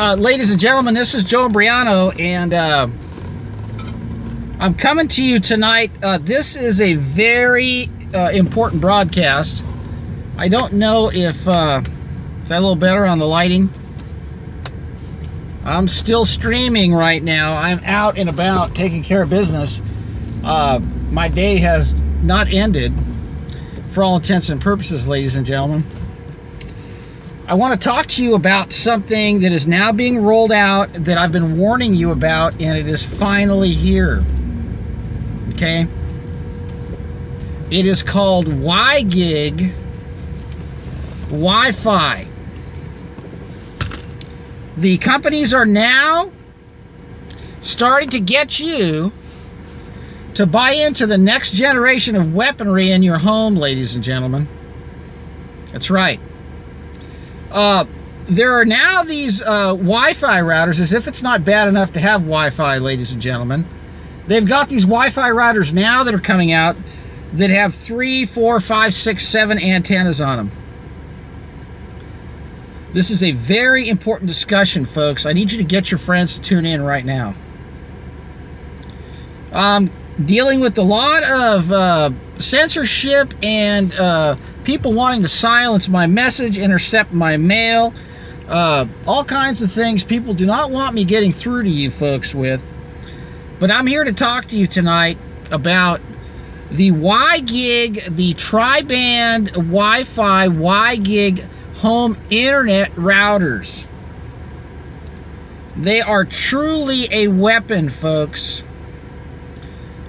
Uh, ladies and gentlemen, this is Joe Imbriano, and uh, I'm coming to you tonight. Uh, this is a very uh, important broadcast. I don't know if uh, is that a little better on the lighting. I'm still streaming right now. I'm out and about taking care of business. Uh, my day has not ended, for all intents and purposes, ladies and gentlemen. I want to talk to you about something that is now being rolled out that I've been warning you about, and it is finally here. Okay? It is called WiGig Wi-Fi. The companies are now starting to get you to buy into the next generation of weaponry in your home, ladies and gentlemen. That's right. Uh, there are now these uh, Wi-Fi routers, as if it's not bad enough to have Wi-Fi, ladies and gentlemen. They've got these Wi-Fi routers now that are coming out that have three, four, five, six, seven antennas on them. This is a very important discussion, folks. I need you to get your friends to tune in right now. Um, dealing with a lot of uh, censorship and uh, people wanting to silence my message, intercept my mail, uh, all kinds of things people do not want me getting through to you folks with. But I'm here to talk to you tonight about the WiGig, the tri-band Wi-Fi WiGig home internet routers. They are truly a weapon, folks.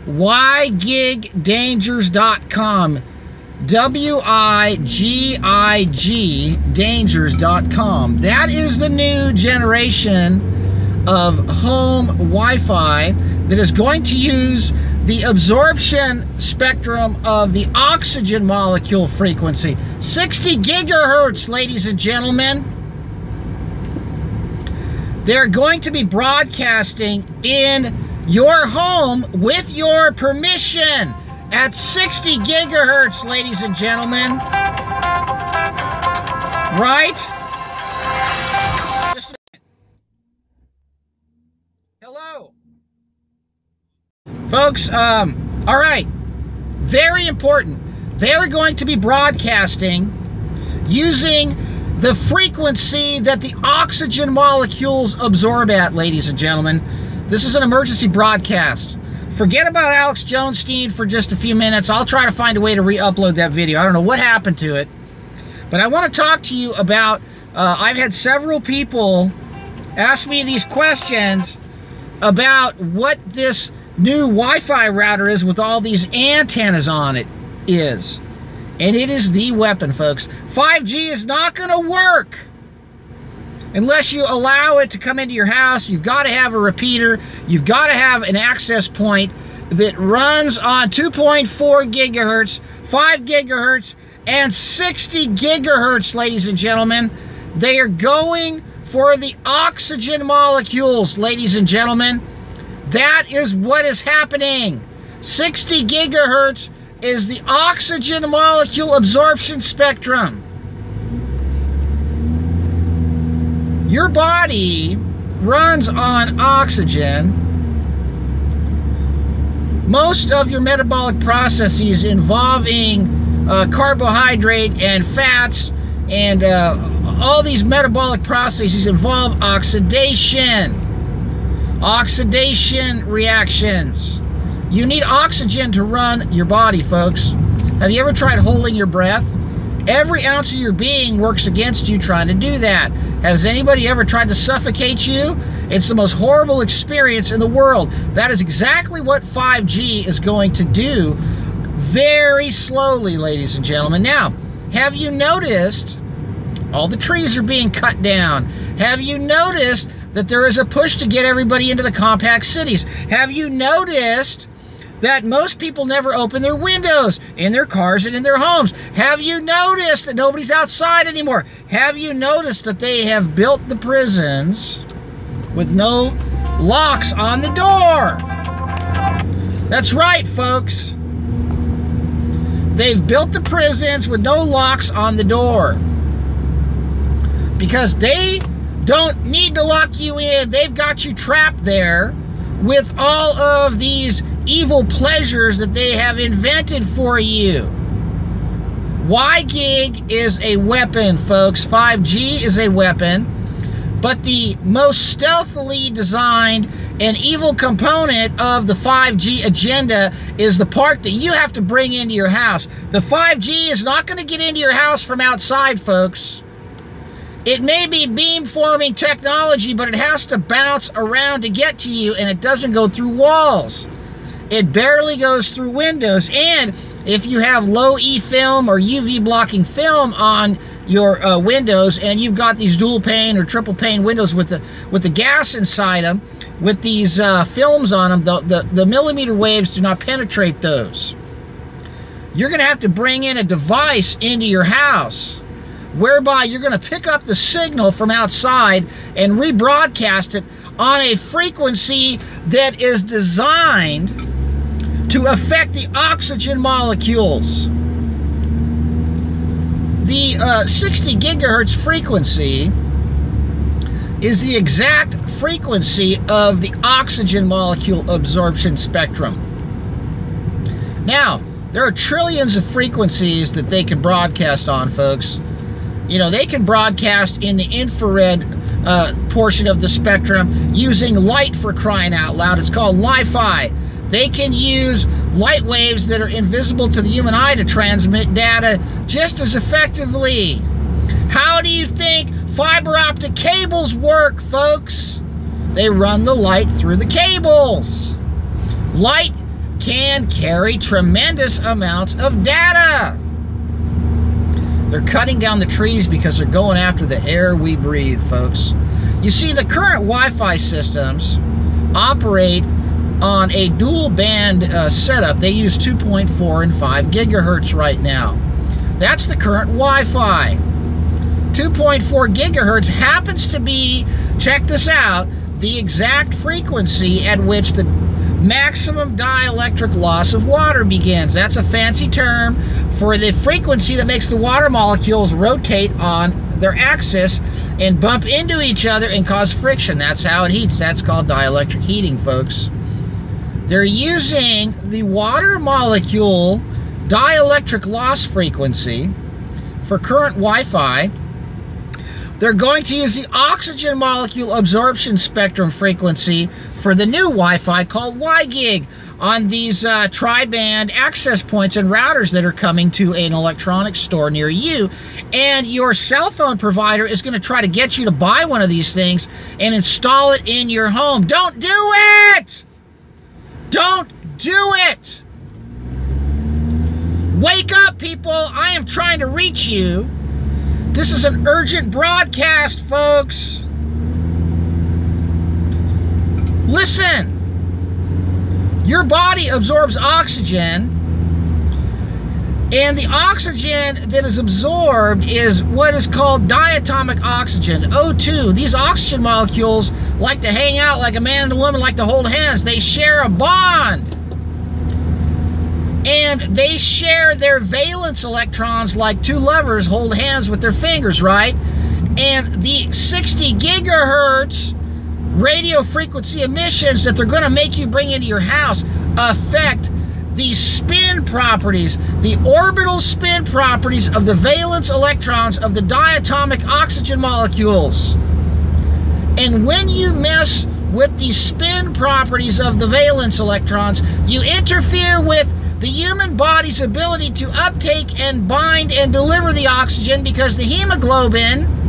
WiGigDangers.com. W-I-G-I-G Dangers.com. That is the new generation of home Wi-Fi that is going to use the absorption spectrum of the oxygen molecule frequency. 60 gigahertz, ladies and gentlemen. They're going to be broadcasting in your home with your permission at 60 gigahertz, ladies and gentlemen. Right? Hello. Folks, um, all right. Very important. They're going to be broadcasting using the frequency that the oxygen molecules absorb at, ladies and gentlemen. This is an emergency broadcast. Forget about Alex Jonestein for just a few minutes. I'll try to find a way to re-upload that video. I don't know what happened to it. But I want to talk to you about, uh, I've had several people ask me these questions about what this new Wi-Fi router is with all these antennas on it is. And it is the weapon, folks. 5G is not going to work unless you allow it to come into your house. You've got to have a repeater. You've got to have an access point that runs on 2.4 gigahertz, 5 gigahertz, and 60 gigahertz, ladies and gentlemen. They are going for the oxygen molecules, ladies and gentlemen. That is what is happening. 60 gigahertz is the oxygen molecule absorption spectrum. Your body runs on oxygen. Most of your metabolic processes involving uh, carbohydrate and fats and uh, all these metabolic processes involve oxidation. Oxidation reactions. You need oxygen to run your body, folks. Have you ever tried holding your breath? Every ounce of your being works against you trying to do that. Has anybody ever tried to suffocate you? It's the most horrible experience in the world. That is exactly what 5G is going to do very slowly, ladies and gentlemen. Now, have you noticed all the trees are being cut down? Have you noticed that there is a push to get everybody into the compact cities? Have you noticed that most people never open their windows in their cars and in their homes. Have you noticed that nobody's outside anymore? Have you noticed that they have built the prisons with no locks on the door? That's right, folks. They've built the prisons with no locks on the door. Because they don't need to lock you in. They've got you trapped there with all of these evil pleasures that they have invented for you. WiGig is a weapon, folks. 5G is a weapon. But the most stealthily designed and evil component of the 5G agenda is the part that you have to bring into your house. The 5G is not going to get into your house from outside, folks. It may be beamforming technology, but it has to bounce around to get to you, and it doesn't go through walls. It barely goes through windows, and if you have low E film or UV blocking film on your uh, windows and you've got these dual pane or triple pane windows with the with the gas inside them with these uh, films on them the, the, the millimeter waves do not penetrate those. You're gonna have to bring in a device into your house whereby you're gonna pick up the signal from outside and rebroadcast it on a frequency that is designed to affect the oxygen molecules the uh, 60 gigahertz frequency is the exact frequency of the oxygen molecule absorption spectrum. Now, there are trillions of frequencies that they can broadcast on, folks. You know, they can broadcast in the infrared uh, portion of the spectrum using light for crying out loud. It's called Li-Fi. They can use light waves that are invisible to the human eye to transmit data just as effectively. How do you think fiber optic cables work, folks? They run the light through the cables. Light can carry tremendous amounts of data. They're cutting down the trees because they're going after the air we breathe, folks. You see, the current Wi-Fi systems operate on a dual band uh, setup, they use 2.4 and 5 gigahertz right now. That's the current Wi-Fi. 2.4 gigahertz happens to be, check this out, the exact frequency at which the maximum dielectric loss of water begins. That's a fancy term for the frequency that makes the water molecules rotate on their axis and bump into each other and cause friction. That's how it heats. That's called dielectric heating, folks. They're using the water molecule dielectric loss frequency for current Wi-Fi. They're going to use the oxygen molecule absorption spectrum frequency for the new Wi-Fi called WiGig on these uh, tri-band access points and routers that are coming to an electronics store near you. And your cell phone provider is going to try to get you to buy one of these things and install it in your home. Don't do it! Don't do it! Wake up, people! I am trying to reach you. This is an urgent broadcast, folks. Listen. Your body absorbs oxygen and the oxygen that is absorbed is what is called diatomic oxygen, O2. These oxygen molecules like to hang out like a man and a woman like to hold hands. They share a bond. And they share their valence electrons like two lovers hold hands with their fingers, right? And the 60 gigahertz radio frequency emissions that they're going to make you bring into your house affect the spin properties, the orbital spin properties of the valence electrons of the diatomic oxygen molecules. And when you mess with the spin properties of the valence electrons, you interfere with the human body's ability to uptake and bind and deliver the oxygen because the hemoglobin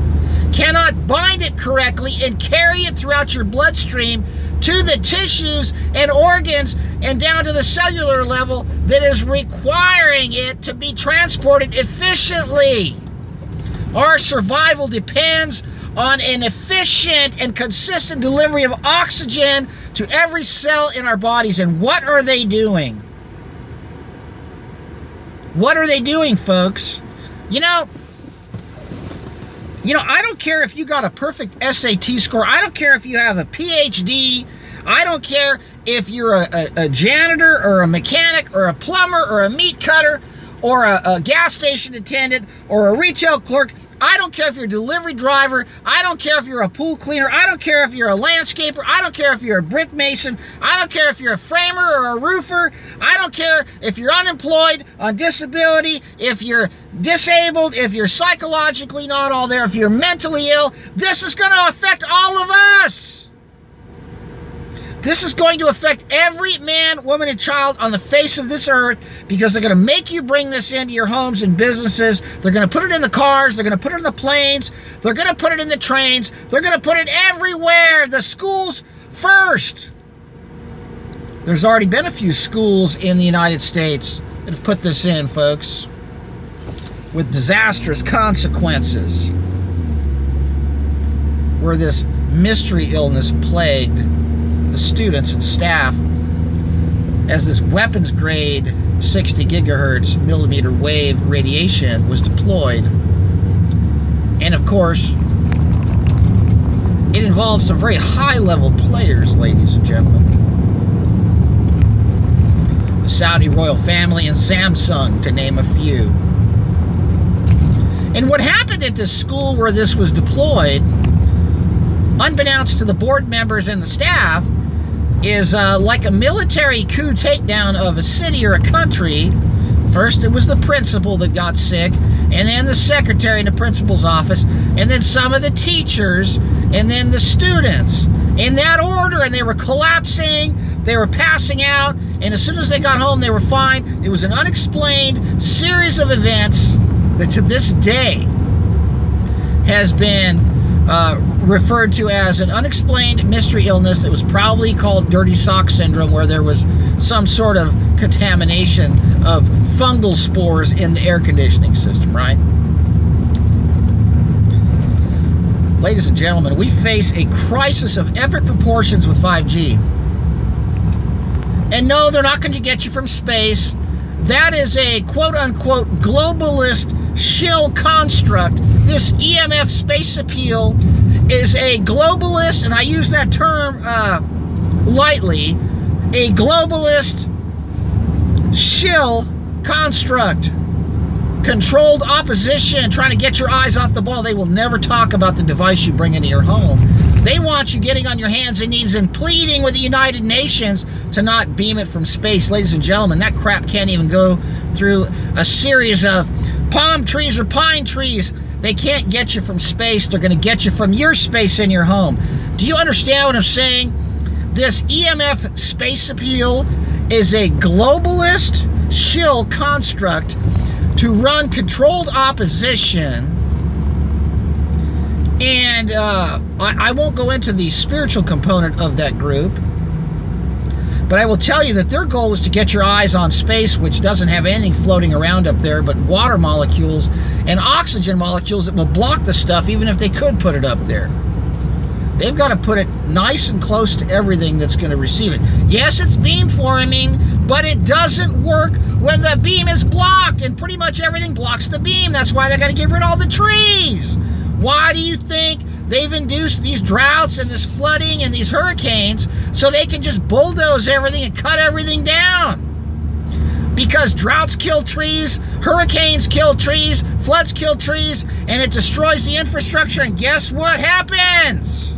cannot bind it correctly and carry it throughout your bloodstream to the tissues and organs and down to the cellular level that is requiring it to be transported efficiently. Our survival depends on an efficient and consistent delivery of oxygen to every cell in our bodies. And what are they doing? What are they doing, folks? You know, you know, I don't care if you got a perfect SAT score. I don't care if you have a PhD. I don't care if you're a, a, a janitor or a mechanic or a plumber or a meat cutter or a, a gas station attendant or a retail clerk. I don't care if you're a delivery driver. I don't care if you're a pool cleaner. I don't care if you're a landscaper. I don't care if you're a brick mason. I don't care if you're a framer or a roofer. I don't care if you're unemployed, on disability, if you're disabled, if you're psychologically not all there, if you're mentally ill. This is going to affect all of us. This is going to affect every man, woman, and child on the face of this earth because they're going to make you bring this into your homes and businesses. They're going to put it in the cars. They're going to put it in the planes. They're going to put it in the trains. They're going to put it everywhere. The schools first. There's already been a few schools in the United States that have put this in, folks, with disastrous consequences where this mystery illness plagued the students and staff as this weapons grade 60 gigahertz millimeter wave radiation was deployed. And of course, it involved some very high level players, ladies and gentlemen. The Saudi royal family and Samsung, to name a few. And what happened at this school where this was deployed, unbeknownst to the board members and the staff, is uh, like a military coup takedown of a city or a country. First, it was the principal that got sick, and then the secretary in the principal's office, and then some of the teachers, and then the students. In that order, and they were collapsing, they were passing out, and as soon as they got home, they were fine. It was an unexplained series of events that to this day has been uh, referred to as an unexplained mystery illness that was probably called dirty sock syndrome, where there was some sort of contamination of fungal spores in the air conditioning system, right? Ladies and gentlemen, we face a crisis of epic proportions with 5G. And no, they're not going to get you from space. That is a quote unquote globalist shill construct. This EMF space appeal is a globalist, and I use that term uh, lightly, a globalist shill construct. Controlled opposition, trying to get your eyes off the ball. They will never talk about the device you bring into your home. They want you getting on your hands and knees and pleading with the United Nations to not beam it from space. Ladies and gentlemen, that crap can't even go through a series of palm trees or pine trees. They can't get you from space. They're going to get you from your space in your home. Do you understand what I'm saying? This EMF space appeal is a globalist shill construct to run controlled opposition and uh, I, I won't go into the spiritual component of that group, but I will tell you that their goal is to get your eyes on space, which doesn't have anything floating around up there but water molecules and oxygen molecules that will block the stuff even if they could put it up there. They've got to put it nice and close to everything that's going to receive it. Yes, it's beamforming, but it doesn't work when the beam is blocked, and pretty much everything blocks the beam. That's why they got to get rid of all the trees. Why do you think they've induced these droughts and this flooding and these hurricanes so they can just bulldoze everything and cut everything down? Because droughts kill trees, hurricanes kill trees, floods kill trees, and it destroys the infrastructure. And guess what happens?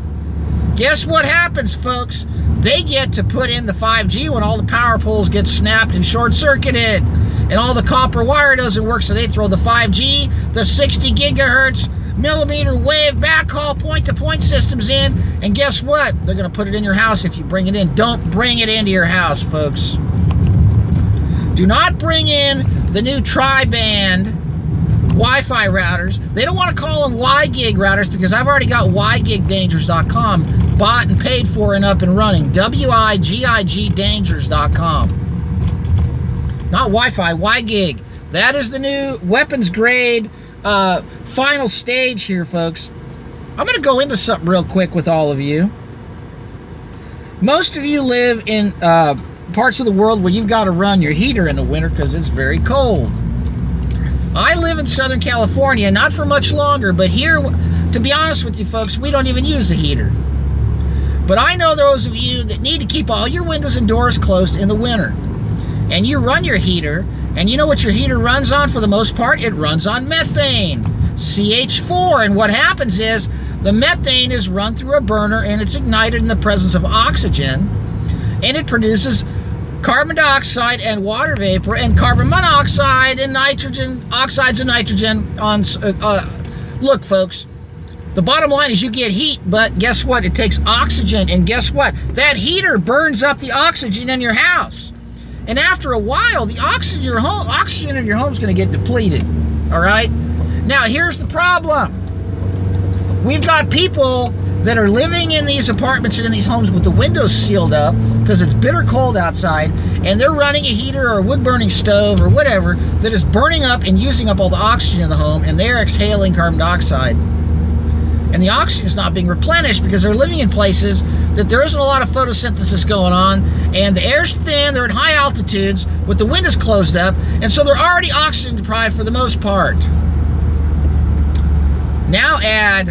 Guess what happens, folks? They get to put in the 5G when all the power poles get snapped and short-circuited and all the copper wire doesn't work, so they throw the 5G, the 60 gigahertz, millimeter wave backhaul point-to-point systems in, and guess what? They're going to put it in your house if you bring it in. Don't bring it into your house, folks. Do not bring in the new tri-band Wi-Fi routers. They don't want to call them WiGig routers because I've already got WiGigDangers.com bought and paid for and up and running. W-I-G-I-G Dangers.com. Not Wi-Fi, WiGig. That is the new weapons grade uh, final stage here, folks. I'm going to go into something real quick with all of you. Most of you live in uh, parts of the world where you've got to run your heater in the winter because it's very cold. I live in Southern California, not for much longer, but here, to be honest with you folks, we don't even use a heater. But I know those of you that need to keep all your windows and doors closed in the winter. And you run your heater, and you know what your heater runs on for the most part? It runs on methane. CH4. And what happens is the methane is run through a burner and it's ignited in the presence of oxygen and it produces carbon dioxide and water vapor and carbon monoxide and nitrogen, oxides of nitrogen on, uh, uh, look folks, the bottom line is you get heat, but guess what? It takes oxygen, and guess what? That heater burns up the oxygen in your house. And after a while, the oxygen in your home, oxygen in your home is going to get depleted. All right. Now here's the problem. We've got people that are living in these apartments and in these homes with the windows sealed up because it's bitter cold outside and they're running a heater or a wood burning stove or whatever that is burning up and using up all the oxygen in the home and they're exhaling carbon dioxide and the oxygen is not being replenished because they're living in places that there isn't a lot of photosynthesis going on and the air's thin they're at high altitudes with the windows closed up and so they're already oxygen deprived for the most part. Now add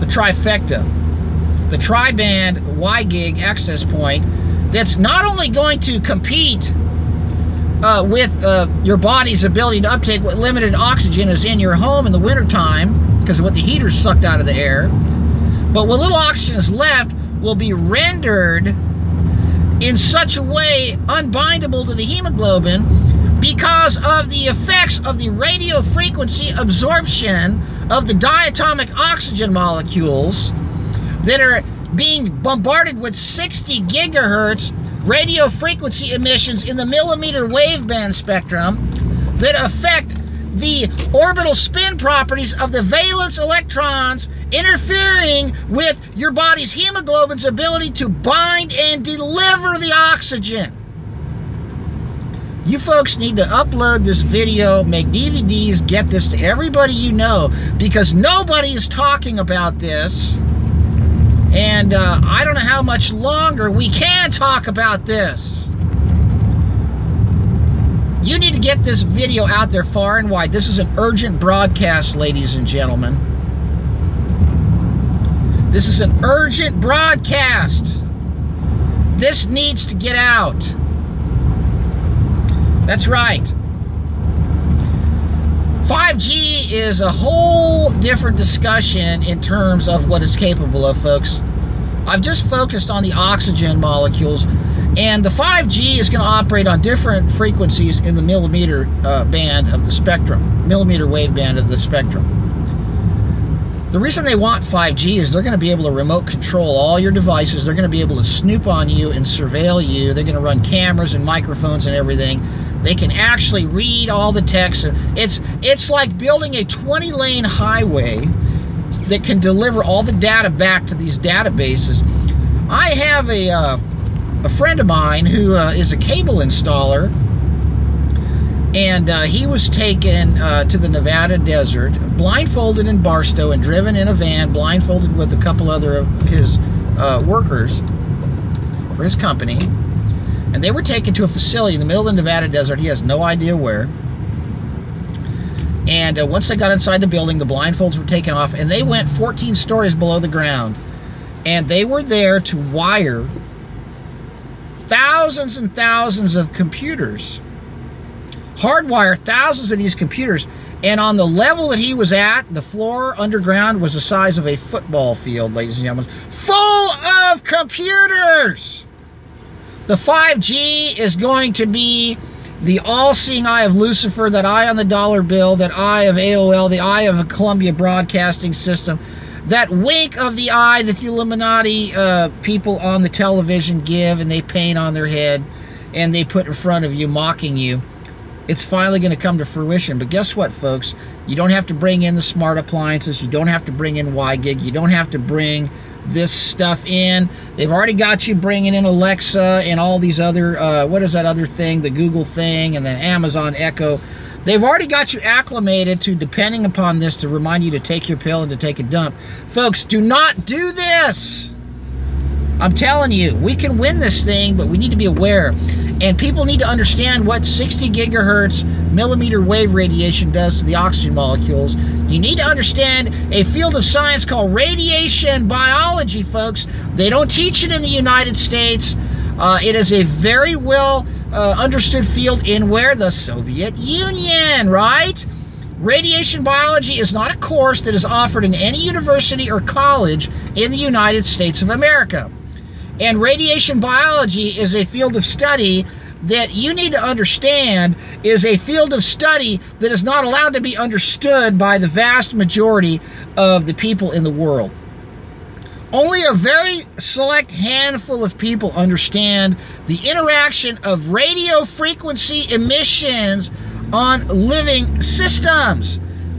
the trifecta, the tri-band WiGig access point that's not only going to compete uh, with uh, your body's ability to uptake what limited oxygen is in your home in the wintertime because what the heaters sucked out of the air, but what little oxygen is left will be rendered in such a way unbindable to the hemoglobin because of the effects of the radio frequency absorption of the diatomic oxygen molecules that are being bombarded with 60 gigahertz radio frequency emissions in the millimeter waveband spectrum that affect the orbital spin properties of the valence electrons interfering with your body's hemoglobin's ability to bind and deliver the oxygen. You folks need to upload this video, make DVDs, get this to everybody you know, because nobody is talking about this. And uh, I don't know how much longer we can talk about this. You need to get this video out there far and wide. This is an urgent broadcast, ladies and gentlemen. This is an urgent broadcast. This needs to get out. That's right. 5G is a whole different discussion in terms of what it's capable of, folks. I've just focused on the oxygen molecules, and the 5G is going to operate on different frequencies in the millimeter uh, band of the spectrum, millimeter wave band of the spectrum. The reason they want 5G is they're going to be able to remote control all your devices. They're going to be able to snoop on you and surveil you. They're going to run cameras and microphones and everything. They can actually read all the text. It's, it's like building a 20-lane highway that can deliver all the data back to these databases. I have a, uh, a friend of mine who uh, is a cable installer and uh, he was taken uh, to the Nevada desert, blindfolded in Barstow and driven in a van, blindfolded with a couple other of his uh, workers for his company. And they were taken to a facility in the middle of the Nevada desert. He has no idea where. And uh, once they got inside the building, the blindfolds were taken off, and they went 14 stories below the ground. And they were there to wire thousands and thousands of computers hardwire thousands of these computers. And on the level that he was at, the floor underground was the size of a football field, ladies and gentlemen. Full of computers! The 5G is going to be the all-seeing eye of Lucifer, that eye on the dollar bill, that eye of AOL, the eye of a Columbia Broadcasting System, that wink of the eye that the Illuminati uh, people on the television give and they paint on their head and they put in front of you mocking you it's finally going to come to fruition. But guess what, folks? You don't have to bring in the smart appliances. You don't have to bring in WiGig. You don't have to bring this stuff in. They've already got you bringing in Alexa and all these other, uh, what is that other thing, the Google thing, and then Amazon Echo. They've already got you acclimated to depending upon this to remind you to take your pill and to take a dump. Folks, do not do this. I'm telling you, we can win this thing, but we need to be aware. And people need to understand what 60 gigahertz millimeter wave radiation does to the oxygen molecules. You need to understand a field of science called radiation biology, folks. They don't teach it in the United States. Uh, it is a very well uh, understood field in where? The Soviet Union, right? Radiation biology is not a course that is offered in any university or college in the United States of America. And radiation biology is a field of study that you need to understand is a field of study that is not allowed to be understood by the vast majority of the people in the world. Only a very select handful of people understand the interaction of radio frequency emissions on living systems.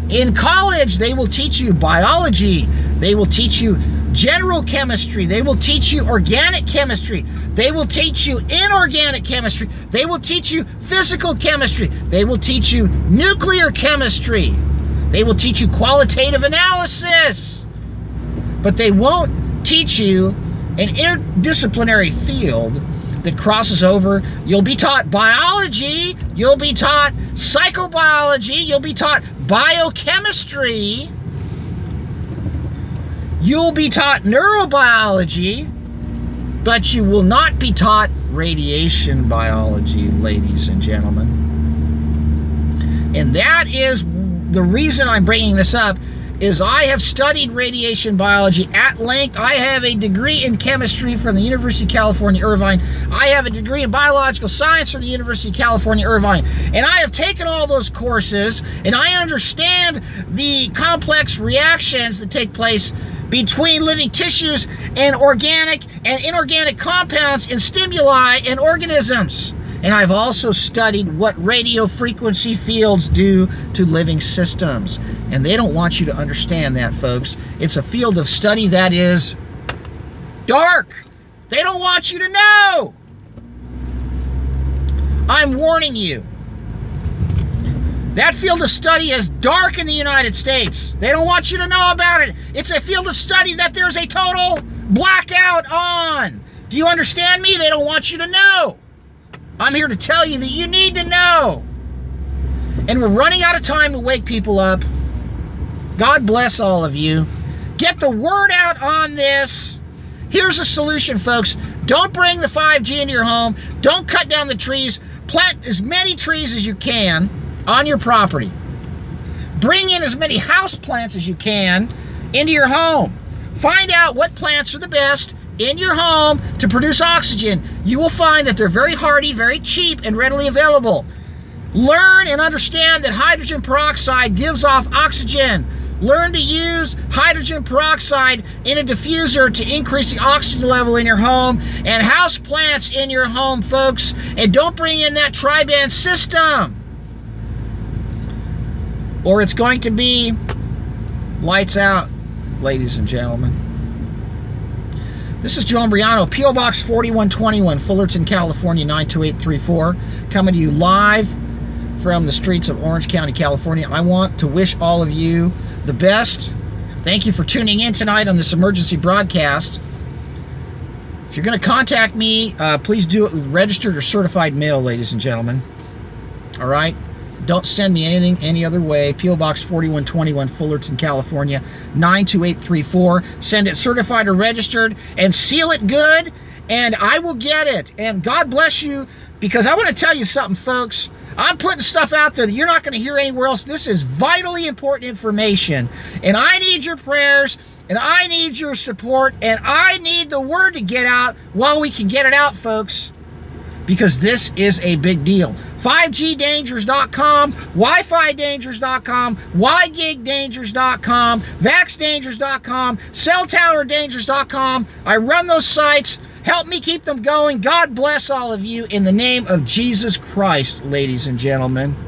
In college, they will teach you biology, they will teach you general chemistry, they will teach you organic chemistry, they will teach you inorganic chemistry, they will teach you physical chemistry, they will teach you nuclear chemistry, they will teach you qualitative analysis, but they won't teach you an interdisciplinary field that crosses over. You'll be taught biology, you'll be taught psychobiology, you'll be taught biochemistry, you'll be taught neurobiology, but you will not be taught radiation biology, ladies and gentlemen. And that is the reason I'm bringing this up is I have studied radiation biology at length. I have a degree in chemistry from the University of California, Irvine. I have a degree in biological science from the University of California, Irvine. And I have taken all those courses and I understand the complex reactions that take place between living tissues and organic and inorganic compounds and stimuli and organisms. And I've also studied what radio frequency fields do to living systems. And they don't want you to understand that, folks. It's a field of study that is dark. They don't want you to know. I'm warning you. That field of study is dark in the United States. They don't want you to know about it. It's a field of study that there's a total blackout on. Do you understand me? They don't want you to know. I'm here to tell you that you need to know. And we're running out of time to wake people up. God bless all of you. Get the word out on this. Here's a solution, folks. Don't bring the 5G into your home. Don't cut down the trees. Plant as many trees as you can on your property. Bring in as many house plants as you can into your home. Find out what plants are the best in your home to produce oxygen, you will find that they're very hardy, very cheap, and readily available. Learn and understand that hydrogen peroxide gives off oxygen. Learn to use hydrogen peroxide in a diffuser to increase the oxygen level in your home and house plants in your home, folks. And don't bring in that tri-band system or it's going to be lights out, ladies and gentlemen. This is Joe Imbriano, P.O. Box 4121, Fullerton, California 92834, coming to you live from the streets of Orange County, California. I want to wish all of you the best. Thank you for tuning in tonight on this emergency broadcast. If you're going to contact me, uh, please do it with registered or certified mail, ladies and gentlemen. All right? Don't send me anything any other way. P.O. Box 4121, Fullerton, California, 92834. Send it certified or registered and seal it good, and I will get it. And God bless you, because I want to tell you something, folks. I'm putting stuff out there that you're not going to hear anywhere else. This is vitally important information, and I need your prayers, and I need your support, and I need the word to get out while we can get it out, folks because this is a big deal. 5gdangers.com, Wi-Fi-dangers.com, WiGig-dangers.com, VaxDangers.com, CellTower-dangers.com. I run those sites. Help me keep them going. God bless all of you in the name of Jesus Christ, ladies and gentlemen.